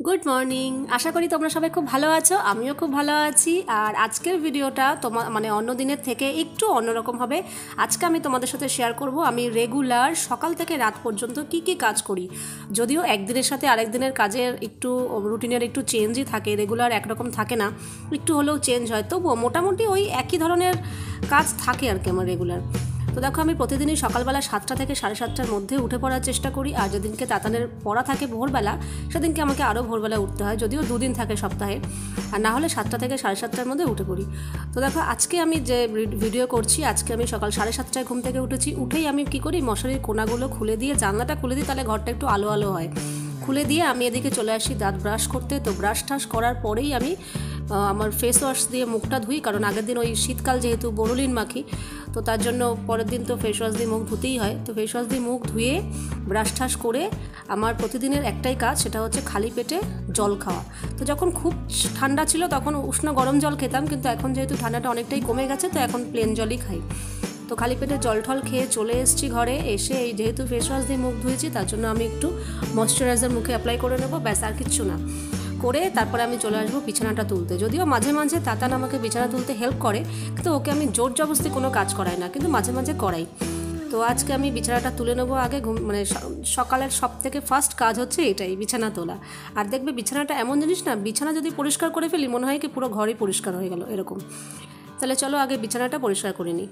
Good morning আশা করি তোমরা সবাই খুব ভালো আছো, আমিও খুব ভালো আছি। আর আজকের ভিডিওটা তোমার মানে অন্য দিনের থেকে একটু অন্যরকম হবে। আজকে আমি তোমাদের সাথে শেয়ার করব, আমি রেগুলার সকাল থেকে রাত পর্যন্ত কি কি কাজ করি। যদিও একদিনের সাথে আরেক দিনের কাজের একটু রুটিনের একটু চেঞ্জই থাকে রেগুলার একরকম থাকে না, একটু হলেও চেঞ্জ হয়। তবুও মোটামুটি ওই একই ধরনের কাজ থাকে আর কি আমার রেগুলার তো দেখো, আমি প্রতিদিনই সকালবেলা সাতটা থেকে সাড়ে সাতটার মধ্যে উঠে পড়ার চেষ্টা করি। আর যেদিনকে তাতানের পড়া থাকে ভোরবেলা, সেদিনকে আমাকে আরও ভোরবেলা উঠতে হয়, যদিও দুদিন থাকে সপ্তাহে। আর না হলে সাতটা থেকে সাড়ে সাতটার মধ্যে উঠে পড়ি। তো দেখো, আজকে আমি যে ভিডিও করছি, আজকে আমি সকাল সাড়ে সাতটায় ঘুম থেকে উঠেছি। উঠেই আমি কি করি, মশারির কোনাগুলো খুলে দিয়ে, জানলাটা খুলে দিই, তাহলে ঘরটা একটু আলো আলো হয়। খুলে দিয়ে আমি এদিকে চলে আসি দাঁত ব্রাশ করতে। তো ব্রাশ টাশ করার পরেই আমি আমার ফেস ওয়াশ দিয়ে মুখটা ধুই, কারণ আগের দিন ওই শীতকাল যেহেতু বরলিন মাখি তো তার জন্য পরের দিন তো ফেস ওয়াশ দিয়ে মুখ ধুতেই হয়। তো ফেস ওয়াশ দিয়ে মুখ ধুয়ে ব্রাশ ঠাস করে আমার প্রতিদিনের একটাই কাজ, সেটা হচ্ছে খালি পেটে জল খাওয়া। তো যখন খুব ঠান্ডা ছিল তখন উষ্ণ গরম জল খেতাম, কিন্তু এখন যেহেতু ঠান্ডাটা অনেকটাই কমে গেছে, তো এখন প্লেন জলই খাই। তো খালি পেটে জল ঠল খেয়ে চলে এসেছি ঘরে, এসে এই যেহেতু ফেস ওয়াশ দিয়ে মুখ ধুয়েছি, তার জন্য আমি একটু ময়শ্চারাইজার মুখে অ্যাপ্লাই করে নেব, ব্যাস আর কিচ্ছু না। করে তারপরে আমি চলে আসব বিছানাটা তুলতে। যদিও মাঝে মাঝে তাতান আমাকে বিছানা তুলতে হেল্প করে, কিন্তু ওকে আমি জোর জবস্তি কোনো কাজ করাই না, কিন্তু মাঝে মাঝে করাই। তো আজকে আমি বিছানাটা তুলে নেব আগে, ঘুম মানে সকালের সব থেকে ফার্স্ট কাজ হচ্ছে এটাই, বিছানা তোলা। আর দেখবে বিছানাটা এমন জিনিস না, বিছানা যদি পরিষ্কার করে ফেলি, মনে হয় কি পুরো ঘরই পরিষ্কার হয়ে গেল, এরকম। তাহলে চলো আগে বিছানাটা পরিষ্কার করে নিই।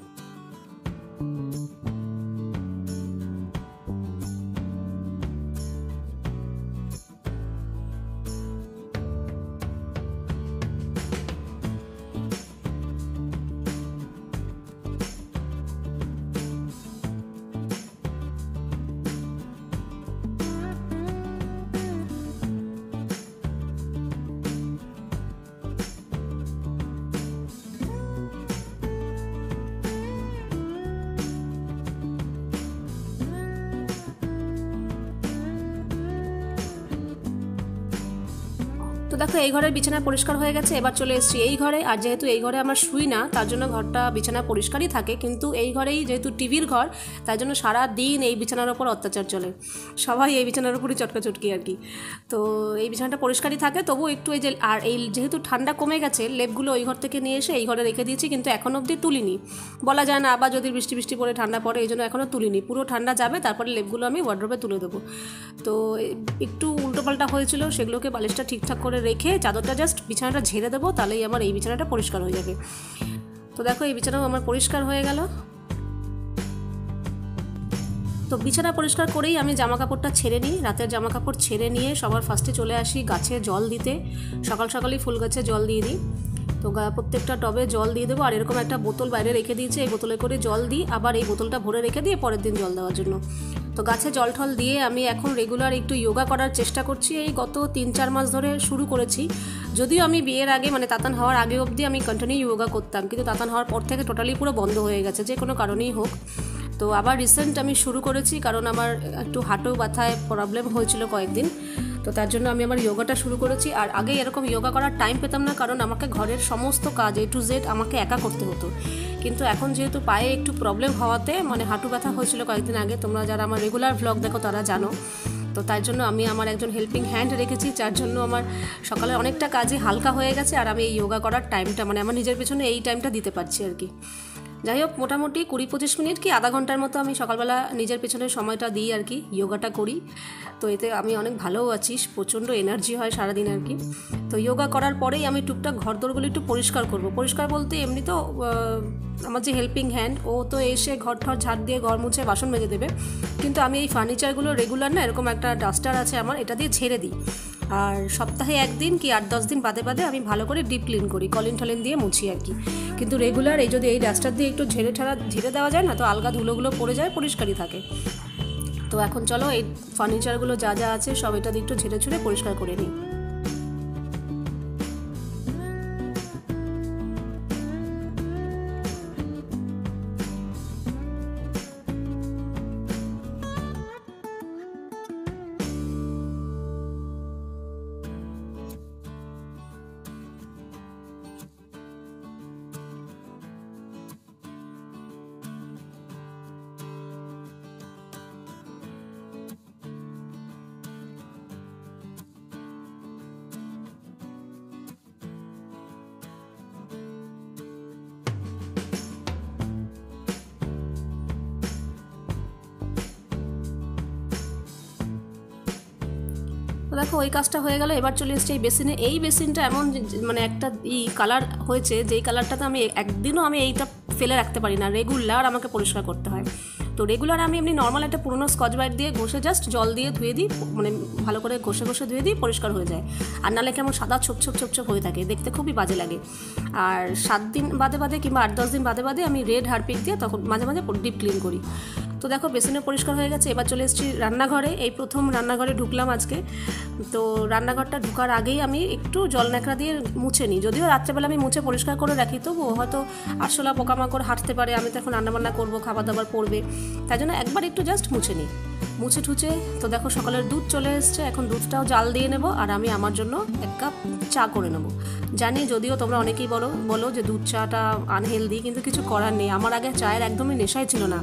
তো দেখো, এই ঘরের বিছানা পরিষ্কার হয়ে গেছে, এবার চলে এসেছি এই ঘরে। আর যেহেতু এই ঘরে আমার শুই না, তার জন্য ঘরটা বিছানা পরিষ্কারই থাকে, কিন্তু এই ঘরেই যেহেতু টিভির ঘর, তাই জন্য সারা দিন এই বিছানার ওপর অত্যাচার চলে। সবাই এই বিছানার উপরই চটকা চটকি আর কি। তো এই বিছানাটা পরিষ্কারই থাকে তবু একটু এই যে, আর এই যেহেতু ঠান্ডা কমে গেছে, লেপগুলো ওই ঘর থেকে নিয়ে এসে এই ঘরে রেখে দিয়েছি, কিন্তু এখন অবধি তুলিনি। বলা যায় না, আবার যদি বৃষ্টি বৃষ্টি পড়ে, ঠান্ডা পড়ে, এই জন্য এখনও তুলিনি। পুরো ঠান্ডা যাবে, তারপরে লেপগুলো আমি ওয়ার্ড্রোবে তুলে দেবো। তো একটু উল্টোপাল্টা হয়েছিল, সেগুলোকে বালিশটা ঠিকঠাক করে রেখে চাদরটা জাস্ট বিছানাটা ঝেড়ে দেবো, তাহলেই আমার এই বিছানাটা পরিষ্কার হয়ে যাবে। তো দেখো, এই বিছানাও আমার পরিষ্কার হয়ে গেল। তো বিছানা পরিষ্কার করেই আমি জামা কাপড়টা ছেড়ে নিই। রাতের জামা কাপড় ছেড়ে নিয়ে সবার ফার্স্টে চলে আসি গাছে জল দিতে। সকাল সকালই ফুল গাছে জল দিয়ে দিই। তো প্রত্যেকটা টবে জল দিয়ে দেবো, আর এরকম একটা বোতল বাইরে রেখে দিয়েছে, এই বোতলে করে জল দিই, আবার এই বোতলটা ভরে রেখে দিয়ে পরের দিন জল দেওয়ার জন্য। তো গাছে জল ঠল দিয়ে আমি এখন রেগুলার একটু যোগা করার চেষ্টা করছি, এই গত তিন চার মাস ধরে শুরু করেছি। যদিও আমি বিয়ের আগে মানে তাতান হওয়ার আগে অবধি আমি কন্টিনিউ যোগা করতাম, কিন্তু তাতান হওয়ার পর থেকে টোটালি পুরো বন্ধ হয়ে গেছে, যে কোনো কারণেই হোক। তো আবার রিসেন্ট আমি শুরু করেছি, কারণ আমার একটু হাঁটু ব্যথায় প্রবলেম হয়েছিল কয়েকদিন। তো তার জন্য আমি আমার যোগাটা শুরু করেছি। আর আগে এরকম যোগা করার টাইম পেতাম না, কারণ আমাকে ঘরের সমস্ত কাজ এ টু জেড আমাকে একা করতে হতো। কিন্তু এখন যেহেতু পায়ে একটু প্রবলেম হওয়াতে মানে হাঁটু ব্যথা হয়েছিল কয়েকদিন আগে, তোমরা যারা আমার রেগুলার ভ্লগ দেখো তারা জানো। তো তার জন্য আমি আমার একজন হেল্পিং হ্যান্ড রেখেছি, যার জন্য আমার সকালে অনেকটা কাজই হালকা হয়ে গেছে। আর আমি এই যোগা করার টাইমটা মানে আমার নিজের পেছনে এই টাইমটা দিতে পারছি আর কি। যাই হোক মোটামুটি কুড়ি পঁচিশ মিনিট কি আধা ঘণ্টার মতো আমি সকালবেলা নিজের পেছনে সময়টা দিই আর কি যোগাটা করি। তো এতে আমি অনেক ভালোও আছি, প্রচণ্ড এনার্জি হয় সারাদিন আর কি। তো যোগা করার পরেই আমি টুকটাক ঘর দোরগুলো একটু পরিষ্কার করব। পরিষ্কার বলতে এমনি তো আমার যে হেল্পিং হ্যান্ড ও তো এসে ঘর ঠর ঝাড় দিয়ে ঘর মুছে বাসন মেজে দেবে। কিন্তু আমি এই ফার্নিচারগুলো রেগুলার না, এরকম একটা ডাস্টার আছে আমার, এটা দিয়ে ছেড়ে দিই। আর সপ্তাহে একদিন কি আট দশ দিন বাদে বাদে আমি ভালো করে ডিপ ক্লিন করি, কলিন টলিন দিয়ে মুছি আর কি। কিন্তু রেগুলার এই যদি এই ডাস্টার দিয়ে একটু ঝেড়ে ঠাড়া, ঝেড়ে দেওয়া যায় না, তো আলগা ধুলোগুলো পড়ে যায়, পরিষ্কারই থাকে। তো এখন চলো এই ফার্নিচারগুলো যা যা আছে, সব এটা দিয়ে একটু ঝেড়ে ছুড়ে পরিষ্কার করে নিই। দেখো, ওই কাজটা হয়ে গেল, এবার চলে এসছে এই বেসিনে। এই বেসিনটা এমন মানে একটা ই কালার হয়েছে, যেই কালারটাতে আমি একদিনও আমি এইটা ফেলে রাখতে পারি না রেগুলার আমাকে পরিষ্কার করতে হয়। তো রেগুলার আমি এমনি নর্মাল একটা পুরোনো স্কচ ব্রাইট দিয়ে ঘষে জাস্ট জল দিয়ে ধুয়ে দিই মানে ভালো করে ঘষে ঘষে ধুয়ে দিই, পরিষ্কার হয়ে যায়। আর নাহলে কেমন সাদা ছোপ ছোপ ছোপ ছোপ হয়ে থাকে, দেখতে খুবই বাজে লাগে। আর সাত দিন বাদে বাদে কিংবা আট দশ দিন বাদে বাদে আমি রেড হারপিক দিয়ে তখন মাঝে মাঝে ডিপ ক্লিন করি। তো দেখো বেসিনে পরিষ্কার হয়ে গেছে। এবার চলে এসেছি রান্নাঘরে। এই প্রথম রান্নাঘরে ঢুকলাম আজকে। তো রান্নাঘরটা ঢুকার আগেই আমি একটু জল ন্যাকড়া দিয়ে মুছে নিই। যদিও রাত্রেবেলা আমি মুছে পরিষ্কার করে রাখি, তবুও হয়তো আরশোলা পোকামাকড় হাঁটতে পারে। আমি তো এখন রান্নাবান্না করব খাবার দাবার পড়বে তাই জন্য একবার একটু জাস্ট মুছে নিই। মুছে ঠুচে তো দেখো সকালের দুধ চলে এসছে। এখন দুধটাও জাল দিয়ে নেব আর আমি আমার জন্য এক কাপ চা করে নেব। জানি, যদিও তোমরা অনেকেই বলো বলো যে দুধ চাটা আনহেলদি কিন্তু কিছু করার নেই। আমার আগে চায়ের একদমই নেশাই ছিল না।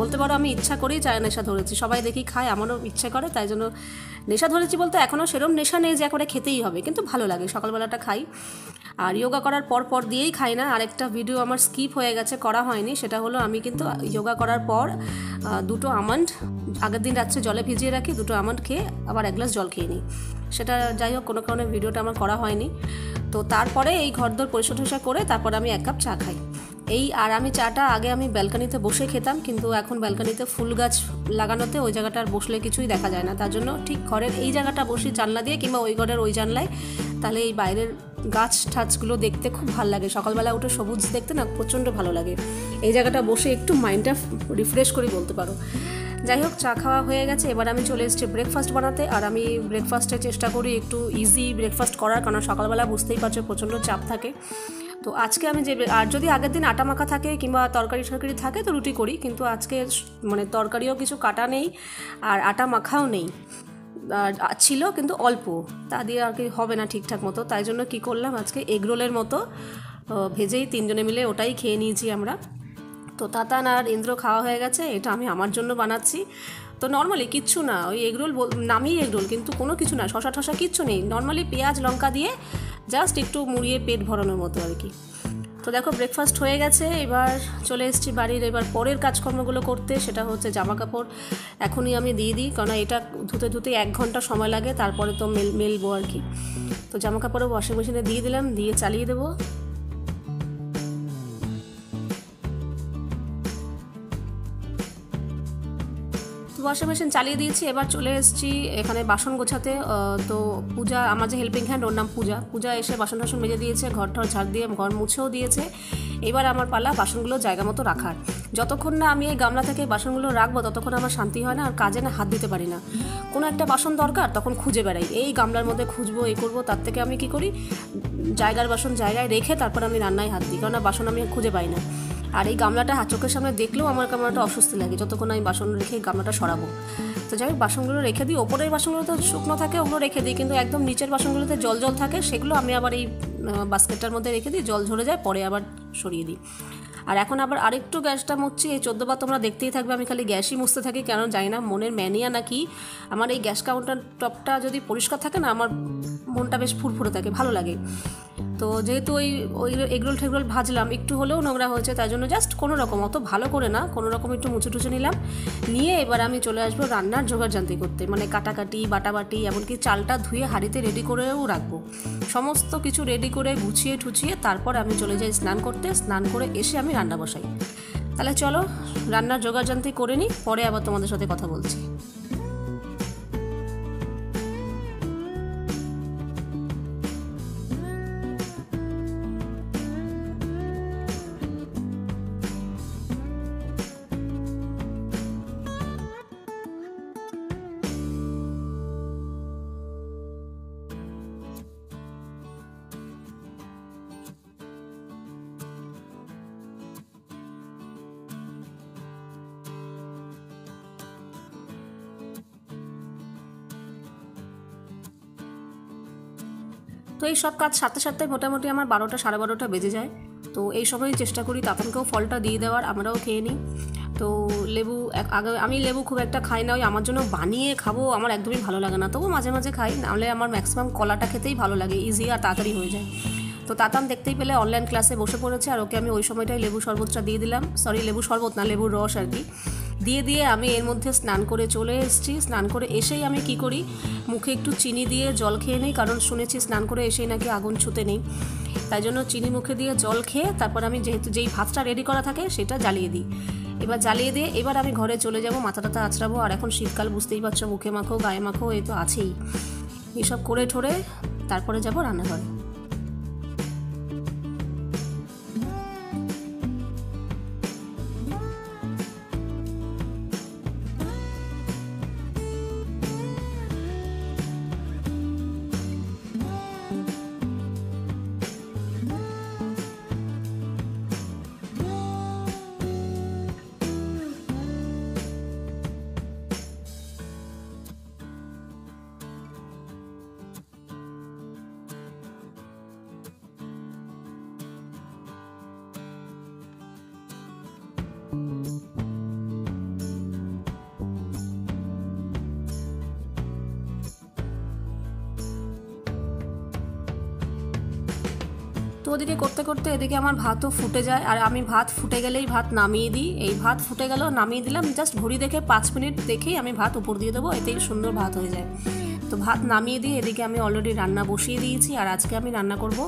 বলতে পারো, আমি ইচ্ছা করেই চায়ের নেশা ধরেছি। সবাই দেখি খায়, আমারও ইচ্ছে করে, তাই জন্য নেশা ধরেছি বলতে এখনও সেরম নেশা নেই যে একবারে খেতেই হবে, কিন্তু ভালো লাগে। সকালবেলাটা খাই। আর যোগা করার পর পর দিয়েই খাই না। আরেকটা ভিডিও আমার স্কিপ হয়ে গেছে, করা হয়নি। সেটা হলো, আমি কিন্তু যোগা করার পর দুটো আমন্ড আগের দিন রাত্রে জলে ভিজিয়ে রাখি, দুটো আমন্ড খেয়ে আবার এক গ্লাস জল খেয়ে নিই। সেটা যাই হোক, কোনো কারণে ভিডিওটা আমার করা হয়নি। তো তারপরে এই ঘরদোর পরিষ্কার টরিষ্কার করে তারপর আমি এক কাপ চা খাই। এই আর আমি চাটা আগে আমি ব্যালকানিতে বসে খেতাম, কিন্তু এখন ব্যালকানিতে ফুল গাছ লাগানোতে ওই জায়গাটা আর বসলে কিছুই দেখা যায় না। তার জন্য ঠিক ঘরের এই জায়গাটা বসি জানলা দিয়ে কিংবা ওই ঘরের ওই জানলায়। তাহলে এই বাইরের গাছ ঠাছগুলো দেখতে খুব ভালো লাগে। সকালবেলা উঠে সবুজ দেখতে না প্রচণ্ড ভালো লাগে। এই জায়গাটা বসে একটু মাইন্ডটা রিফ্রেশ করি বলতে পারো। যাই হোক, চা খাওয়া হয়ে গেছে। এবার আমি চলে এসেছি ব্রেকফাস্ট বানাতে। আর আমি ব্রেকফাস্টের চেষ্টা করি একটু ইজি ব্রেকফাস্ট করার, কারণ সকালবেলা বুঝতেই পারছ প্রচণ্ড চাপ থাকে। তো আজকে আমি যে, আর যদি আগের দিন আটা মাখা থাকে কিংবা তরকারি টরকারি থাকে, তো রুটি করি। কিন্তু আজকে মানে তরকারিও কিছু কাটা নেই, আর আটা মাখাও নেই। ছিল কিন্তু অল্প। তা দিয়ে আর কি হবে না ঠিকঠাক মতো। তাই জন্য কি করলাম, আজকে এগরোলের মতো ভেজেই তিনজনে মিলে ওটাই খেয়ে নিয়েছি আমরা। তো তাতান আর ইন্দ্র খাওয়া হয়ে গেছে, এটা আমি আমার জন্য বানাচ্ছি। তো নর্মালি কিচ্ছু না, ওই এগরোল নামই এগরোল কিন্তু কোনো কিছু না শশা টশা কিচ্ছু নেই। নর্মালি পেঁয়াজ, লঙ্কা দিয়ে জাস্ট একটু মুড়িয়ে পেট ভরানোর মতো আর কি। তো দেখো ব্রেকফাস্ট হয়ে গেছে, এবার চলে এসেছি বাড়ির। এবার পরের কাজকর্মগুলো করতে, সেটা হচ্ছে জামা কাপড় এখনই আমি দিয়ে দিই, কারণ এটা ধুতে ধুতে এক ঘণ্টা সময় লাগে, তারপরে তো মেল মেলবো আর কি। তো জামা কাপড়ও ওয়াশিং মেশিনে দিয়ে দিলাম, দিয়ে চালিয়ে দেবো। ওয়াশিং মেশিন চালিয়ে দিয়েছি, এবার চলে এসেছি এখানে বাসন গোছাতে। তো পূজা, আমার যে হেল্পিং হ্যান্ড ওর নাম পূজা। পূজা এসে বাসন টাসন মেজে দিয়েছে, ঘর টর ঝাড় দিয়ে, ঘর মুছেও দিয়েছে। এবার আমার পালা বাসনগুলো জায়গা মতো রাখার। যতক্ষণ না আমি এই গামলা থেকে বাসনগুলো রাখব, ততক্ষণ আমার শান্তি হয় না, আর কাজে না হাত দিতে পারি না। কোনো একটা বাসন দরকার, তখন খুঁজে বেড়াই। এই গামলার মধ্যে খুঁজবো এই করব, তার থেকে আমি কি করি? জায়গার বাসন জায়গায় রেখে তারপর আমি রান্নায় হাত দিই কারণ বাসন আমি খুঁজে পাই না। আর এই গামলাটা হাত চোখের সামনে দেখলেও আমার গামলাটা অস্বস্তি লাগে। যতক্ষণ আমি বাসন রেখে গামলাটা সরাবো। তো যাই হোক, বাসনগুলো রেখে দিই। ওপরের বাসনগুলো তো শুকনো থাকে, ওগুলো রেখে দিই। কিন্তু একদম নিচের বাসনগুলোতে জল জল থাকে, সেগুলো আমি আবার এই বাস্কেটটার মধ্যে রেখে দিই। জল ঝরে যায়, পরে আবার সরিয়ে দিই। আর এখন আবার আরেকটু গ্যাসটা মুছছি। এই চোদ্দোবার তোমরা দেখতেই থাকবে, আমি খালি গ্যাসই মুছতে থাকি। কেন জানি না, মনের ম্যানিয়া নাকি? আমার এই গ্যাস কাউন্টার টপটা যদি পরিষ্কার থাকে না, আমার মনটা বেশ ফুরফুরে থাকে, ভালো লাগে। তো যেহেতু ওই ওই এগরোল ঠেগরোল ভাজলাম, একটু হলেও নোংরা হয়েছে তাই জন্য জাস্ট কোনো রকম, অত ভালো করে না, কোনো রকম একটু মুছে টুচে নিলাম। নিয়ে এবার আমি চলে আসব রান্নার জোগাড় জানতে করতে মানে কাটাকাটি, বাটাবাটি, এমনকি চালটা ধুয়ে হাঁড়িতে রেডি করেও রাখব। সমস্ত কিছু রেডি করে গুছিয়ে ঠুচিয়ে তারপর আমি চলে যাই স্নান করতে, স্নান করে এসে আমি রান্না বসাই। তাহলে চলো, রান্নার জোগাড় জানতে করে নিই, পরে আবার তোমাদের সাথে কথা বলছি। তো এই সব কাজ সাথে সাথে মোটামুটি আমার বারোটা, সাড়ে বারোটা বেজে যায়। তো এই সময় চেষ্টা করি তাতানকেও ফলটা দিয়ে দেওয়ার, আমরাও খেয়ে নিই। তো লেবু আগে আমি লেবু খুব একটা খাই না, ওই আমার জন্য বানিয়ে খাব, আমার একদমই ভালো লাগে না। তবু মাঝে মাঝে খাই, নাহলে আমার ম্যাক্সিমাম কলাটা খেতেই ভালো লাগে ইজি আর তাড়াতাড়ি হয়ে যায়। তো তাতান দেখতেই পেলে অনলাইন ক্লাসে বসে পড়েছে, আর ওকে আমি ওই সময়টাই লেবু শরবতটা দিয়ে দিলাম। সরি লেবু শরবত না, লেবুর রস আর কি। দিয়ে দিয়ে আমি এর মধ্যে স্নান করে চলে এসেছি। স্নান করে এসেই আমি কি করি? মুখে একটু চিনি দিয়ে জল খেয়ে নিই, কারণ শুনেছি স্নান করে এসেই নাকি আগুন ছুতে নেই। তাই জন্য চিনি মুখে দিয়ে জল খেয়ে তারপর আমি যেহেতু যেই ভাতটা রেডি করা থাকে সেটা জ্বালিয়ে দিই। এবার জ্বালিয়ে দিয়ে এবার আমি ঘরে চলে যাব মাথা টাথা আঁচড়াবো আর এখন শীতকাল, বুঝতেই পারছ, মুখে মাখো, গায়ে মাখো এই তো আছেই। এসব করে ঠোরে তারপরে যাব রান্নাঘরে। তো ওদিকে করতে করতে এদিকে আমার ভাতও ফুটে যায়, আর আমি ভাত ফুটে গেলেই ভাত নামিয়ে দিই। এই ভাত ফুটে গেল, নামিয়ে দিলাম জাস্ট ঘড়ি দেখে পাঁচ মিনিট দেখেই আমি ভাত উপর দিয়ে দেবো, এতেই সুন্দর ভাত হয়ে যায়। তো ভাত নামিয়ে দিয়ে এদিকে আমি অলরেডি রান্না বসিয়ে দিয়েছি আর আজকে আমি রান্না করব।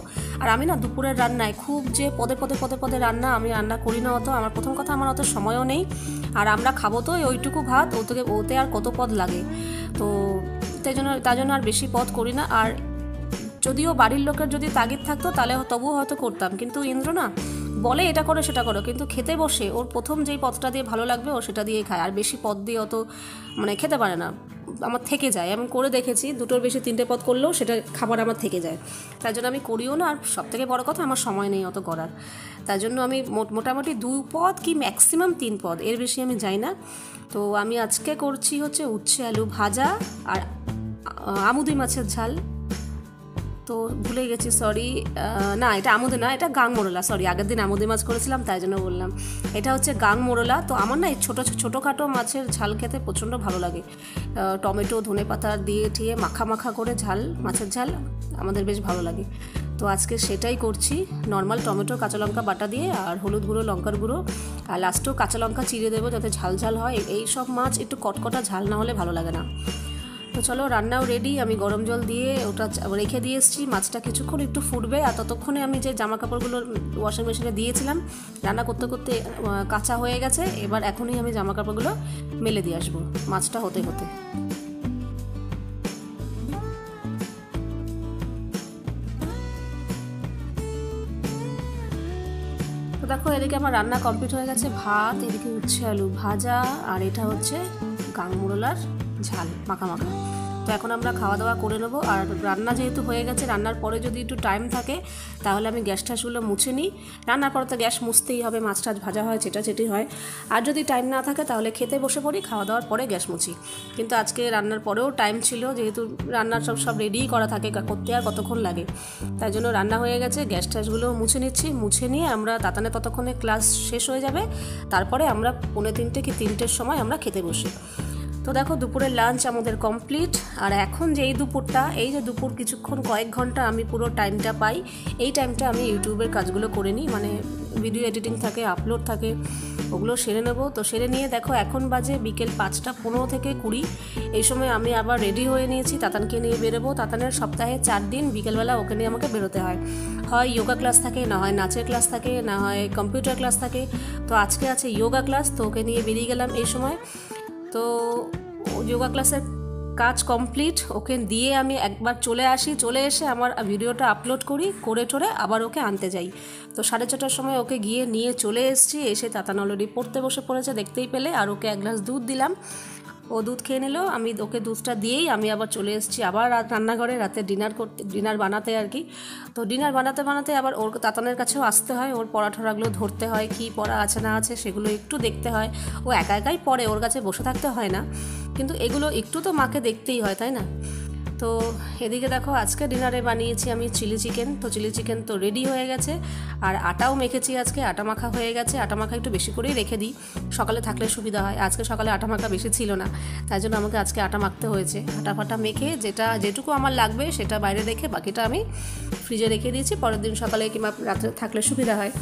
আর আমি না দুপুরের রান্নায় খুব যে পদে পদে পদে পদে রান্না আমি রান্না করি না অত, আমার প্রথম কথা আমার অত সময়ও নেই। আর আমরা খাব তো ওইটুকু ভাত, ওতে ওতে আর কত পদ লাগে। তো তাই জন্য তাই জন্য আর বেশি পদ করি না। আর যদিও বাড়ির লোকের যদি তাগিদ থাকতো তাহলে তবুও হয়তো করতাম। কিন্তু ইন্দ্র না বলে এটা করো, সেটা করো। কিন্তু খেতে বসে, ওর প্রথম যেই পদটা দিয়ে ভালো লাগবে, ও সেটা দিয়েই খায়। আর বেশি পদ দিয়ে অত মানে খেতে পারে না। আমার থেকে যায়। আমি করে দেখেছি, দুটোর বেশি তিনটে পদ করলেও সেটা খাবার আমার থেকে যায়। তার জন্য আমি করিও না, আর সব থেকে বড়ো কথা আমার সময় নেই অত করার তার জন্য আমি মোটামুটি দু পদ কি ম্যাক্সিমাম তিন পদ, এর বেশি আমি যাই না। তো আমি আজকে করছি হচ্ছে উচ্ছে আলু ভাজা আর আমুদি মাছের ঝাল। তো ভুলে গেছি সরি না, এটা আমুদে না, এটা গাং মোরলা সরি আগের দিন আমুদি মাছ করেছিলাম, তাই জন্য বললাম। এটা হচ্ছে গাং মোরলা তো আমার না এই ছোটো, ছোটোখাটো মাছের ঝাল খেতে প্রচণ্ড ভালো লাগে। টমেটো, ধনে পাতা দিয়ে ঠিয়ে মাখা মাখা করে ঝাল, মাছের ঝাল, আমাদের বেশ ভালো লাগে। তো আজকে সেটাই করছি নর্মাল টমেটো, কাঁচা লঙ্কা বাটা দিয়ে, আর হলুদ গুঁড়ো, লঙ্কার গুঁড়ো, আর লাস্টেও কাঁচা লঙ্কা চিড়ে দেবো যাতে ঝাল ঝাল হয়। এই সব মাছ একটু কটকটা ঝাল না হলে ভালো লাগে না। তো চলো, রান্নাও রেডি আমি গরম জল দিয়ে ওটা রেখে দিয়ে এসেছি। মাছটা কিছুক্ষণ একটু ফুটবে আর ততক্ষণে আমি যে জামা কাপড়গুলো ওয়াশিং মেশিনে দিয়েছিলাম, রান্না করতে করতে কাঁচা হয়ে গেছে। এবার এখনই আমি জামা কাপড়গুলো মেলে দিয়ে আসব, মাছটা হতে হতে। তো দেখো, এদিকে আমার রান্না কমপ্লিট হয়ে গেছে। ভাত, এদিকে উচ্ছে আলু ভাজা, আর এটা হচ্ছে গাংমুরলার ঝাল, মাখা মাখা। তো এখন আমরা খাওয়া দাওয়া করে নেব। আর রান্না যেহেতু হয়ে গেছে, রান্নার পরে যদি একটু টাইম থাকে, তাহলে আমি গ্যাস টাসগুলো মুছে নিই। রান্নার পরে তো গ্যাস মুছতেই হবে, মাছ টাছ ভাজা হয় চেটা চেটি হয়। আর যদি টাইম না থাকে, তাহলে খেতে বসে পড়ি, খাওয়া দাওয়ার পরে গ্যাস মুছি। কিন্তু আজকে রান্নার পরেও টাইম ছিল, যেহেতু রান্নার সব সব রেডিই করা থাকে করতে আর কতক্ষণ লাগে। তাই জন্য রান্না হয়ে গেছে, গ্যাস টাসগুলো মুছে নিচ্ছি। মুছে নিয়ে আমরা তাতানে ততক্ষণে ক্লাস শেষ হয়ে যাবে। তারপরে আমরা পৌনে তিনটে কি তিনটের সময় আমরা খেতে বসি। তো দেখো, দুপুরের লাঞ্চ আমাদের কমপ্লিট আর এখন যে এই দুপুরটা, এই যে দুপুর কিছুক্ষণ, কয়েক ঘণ্টা আমি পুরো টাইমটা পাই। এই টাইমটা আমি ইউটিউবের কাজগুলো করে নিই। মানে ভিডিও এডিটিং থাকে আপলোড থাকে, ওগুলো সেরে নেব। তো সেরে নিয়ে দেখো, এখন বাজে বিকেল পাঁচটা পনেরো থেকে কুড়ি। এই সময় আমি আবার রেডি হয়ে নিয়েছি, তাতানকে নিয়ে বেরোবো। তাতানের সপ্তাহে চার দিন বিকেলবেলা ওকে নিয়ে আমাকে বেরোতে হয়। হয় যোগা ক্লাস থাকে, না হয় নাচের ক্লাস থাকে, না হয় কম্পিউটার ক্লাস থাকে। তো আজকে আছে যোগা ক্লাস তো ওকে নিয়ে বেরিয়ে গেলাম এই সময়। তো যোগা ক্লাসের কাজ কমপ্লিট, ওকে দিয়ে আমি একবার চলে আসি, চলে এসে আমার ভিডিওটা আপলোড করি, করে টোরে আবার ওকে আনতে যাই। তো সাড়ে ছটার সময় ওকে গিয়ে নিয়ে চলে এসেছি, এসে তাতান অলরেডি পড়তে বসে পড়েছে, দেখতেই পেলে, আর ওকে এক গ্লাস দুধ দিলাম। ও দুধ খেয়ে নিল, আমি ওকে দুধটা দিয়েই আমি আবার চলে এসেছি। আবার রান্নাঘরে রাতে ডিনার করতে ডিনার বানাতে আর কি। তো ডিনার বানাতে বানাতে আবার ওর তাতানের কাছেও আসতে হয়, ওর পড়াঠড়াগুলো ধরতে হয়, কি পড়া আছে না আছে সেগুলো একটু দেখতে হয়। ও একা একাই পড়ে, ওর কাছে বসে থাকতে হয় না। কিন্তু এগুলো একটু তো মাকে দেখতেই হয়, তাই না? তো এদিকে দেখো, আজকে ডিনারে বানিয়েছি আমি চিলি চিকেন তো চিলি চিকেন তো রেডি হয়ে গেছে, আর আটাও মেখেছি আজকে, আটা মাখা হয়ে গেছে। আটা মাখা একটু বেশি করেই রেখে দিই, সকালে থাকলে সুবিধা হয়। আজকে সকালে আটা মাখা বেশি ছিল না, তাই জন্য আমাকে আজকে আটা মাখতে হয়েছে। আটা ফাটা মেখে যেটা, যেটুকু আমার লাগবে সেটা বাইরে রেখে বাকিটা আমি ফ্রিজে রেখে দিয়েছি। পরের দিন সকালে কিংবা রাত্রে থাকলে সুবিধা হয়।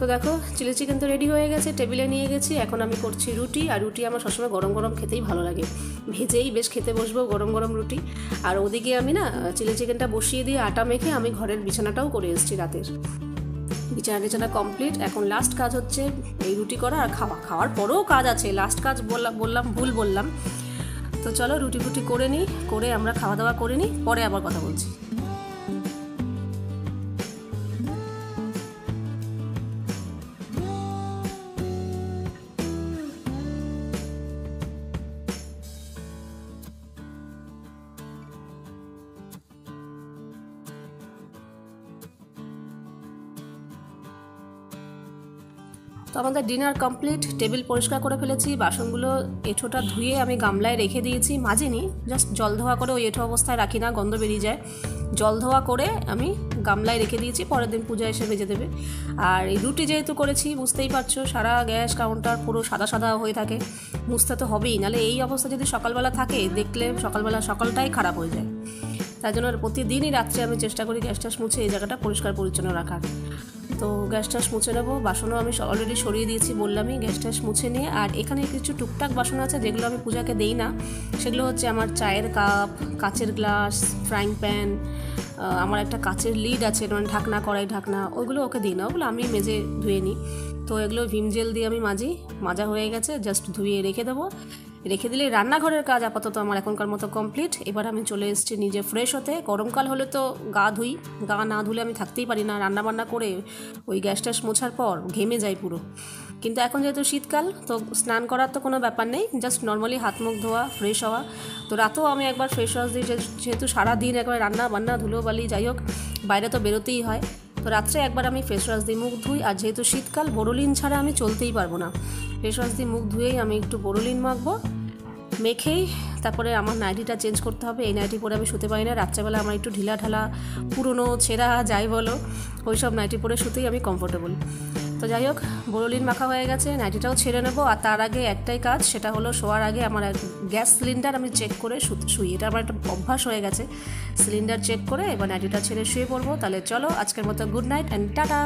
তো দেখো চিলি চিকেন তো রেডি হয়ে গেছে টেবিলে নিয়ে গেছি। এখন আমি করছি রুটি, আর রুটি আমার সবসময় গরম গরম খেতেই ভালো লাগে। ভেজেই বেশ খেতে বসবো গরম গরম রুটি। আর ওদিকে আমি না চিলি চিকেনটা বসিয়ে দিয়ে আটা মেখে আমি ঘরের বিছানাটাও করে এসেছি রাতের। বিছানা টিছানা কমপ্লিট এখন লাস্ট কাজ হচ্ছে এই রুটি করা আর খাওয়া। খাওয়ার পরেও কাজ আছে লাস্ট কাজ বললাম বললাম, ভুল বললাম। তো চলো রুটি ফুটি করে নিই, করে আমরা খাওয়া দাওয়া করে নিই, পরে আবার কথা বলছি। আমাদের ডিনার কমপ্লিট টেবিল পরিষ্কার করে ফেলেছি, বাসনগুলো এঁঠোটা ধুয়ে আমি গামলায় রেখে দিয়েছি। মাজিনি জাস্ট জল ধোয়া করে ওই এঁঠো অবস্থায় রাখি না, গন্ধ বেরিয়ে যায়। জল ধোয়া করে আমি গামলায় রেখে দিয়েছি, পরের দিন পূজা এসে ভেজে দেবে। আর এই রুটি যেহেতু করেছি, বুঝতেই পারছ, সারা গ্যাস কাউন্টার পুরো সাদা সাদা হয়ে থাকে। মুছতে তো হবেই, নাহলে এই অবস্থা যদি সকালবেলা থাকে, দেখলে সকালবেলা সকালটাই খারাপ হয়ে যায়। তাই জন্য প্রতিদিনই রাত্রে আমি চেষ্টা করি গ্যাস ট্যাস মুছে এই জায়গাটা পরিষ্কার পরিচ্ছন্ন রাখার। তো গ্যাস ট্যাস মুছে নেব। বাসনও আমি অলরেডি সরিয়ে দিয়েছি বললামই, গ্যাস ট্যাস মুছে নিয়ে। আর এখানে কিছু টুকটাক বাসন আছে যেগুলো আমি পূজাকে দেই না। সেগুলো হচ্ছে আমার চায়ের কাপ, কাচের গ্লাস ফ্রাইং প্যান আমার একটা কাচের লিড আছে মানে ঢাকনা, কড়াই ঢাকনা ওইগুলো ওকে দিই না। ওগুলো আমি মেজে ধুয়ে নিই। তো এগুলো ভিম জেল দিয়ে আমি মাজি। মাজা হয়ে গেছে জাস্ট ধুয়ে রেখে দেবো। রেখে দিলে রান্নাঘরের কাজ আপাতত আমার এখনকার মতো কমপ্লিট। এবার আমি চলে এসেছি নিজে ফ্রেশ হতে। গরমকাল হলে তো গা ধুই। গা না ধুলে আমি থাকতেই পারি না। রান্না বান্না করে ওই গ্যাস ট্যাস মোছার পর ঘেমে যাই পুরো। কিন্তু এখন যেহেতু শীতকাল, তো স্নান করার তো কোনো ব্যাপার নেই। জাস্ট নর্মালি হাত মুখ ধোয়া ফ্রেশ হওয়া। তো রাতেও আমি একবার ফ্রেশ ওয়াশ দিই যেহেতু সারাদিন একবার রান্না বান্না ধুলো বালি যাই হোক, বাইরে তো বেরোতেই হয়। তো রাত্রে একবার আমি ফেস ওয়াশ দিয়ে মুখ ধুই, আর যেহেতু শীতকাল বোরোলিন ছাড়া আমি চলতেই পারব না। ফেস ওয়াশ দিয়ে মুখ ধুয়েই আমি একটু বোরোলিন মাখবো, মেখেই তারপরে আমার নাইটিটা চেঞ্জ করতে হবে। এই নাইটি পরে আমি শুতে পারি না। রাত্রেবেলা আমার একটু ঢিলা ঢালা পুরনো, ছেঁড়া, যাই বলো ওই সব নাইটি পরে শুতেই আমি কমফোর্টেবল তো যাই হোক, বোরোলিন মাখা হয়ে গেছে নাইটিটাও ছেড়ে নেব। আর তার আগে একটাই কাজ, সেটা হলো শোয়ার আগে আমার গ্যাস সিলিন্ডার আমি চেক করে শুই। এটা আমার একটা অভ্যাস হয়ে গেছে। সিলিন্ডার চেক করে এবার নাইটিটা ছেড়ে শুয়ে পড়ব। তাহলে চলো, আজকের মতো গুড নাইট অ্যান্ড টাটা!